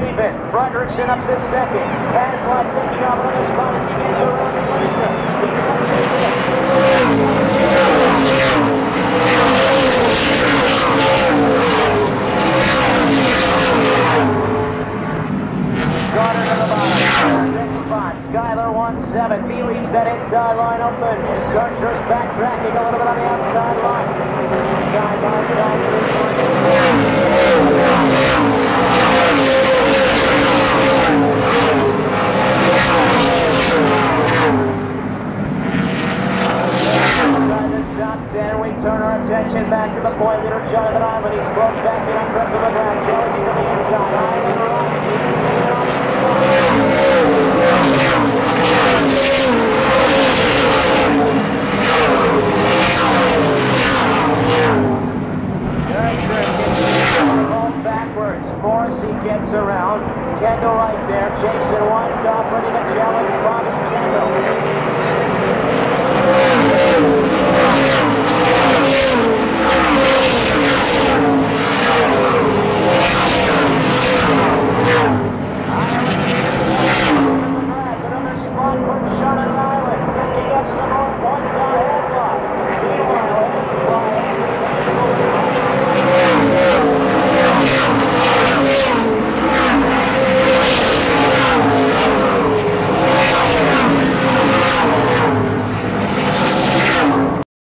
even. Fredrickson up to second. Haseleu picking up another spot as he gets around the Lister. He's up to Goddard to the bottom. Six spot. Skyler 1-7. He leaves that inside line open. His Kirchner's backtracking a little turn attention back to the point leader, Jonathan Eilen. He's close back in on Preston McGrath. Challenging to the inside. Ball backwards. Morrissey gets around. Kendall right there. Jason Weinkauf ready to challenge Bobby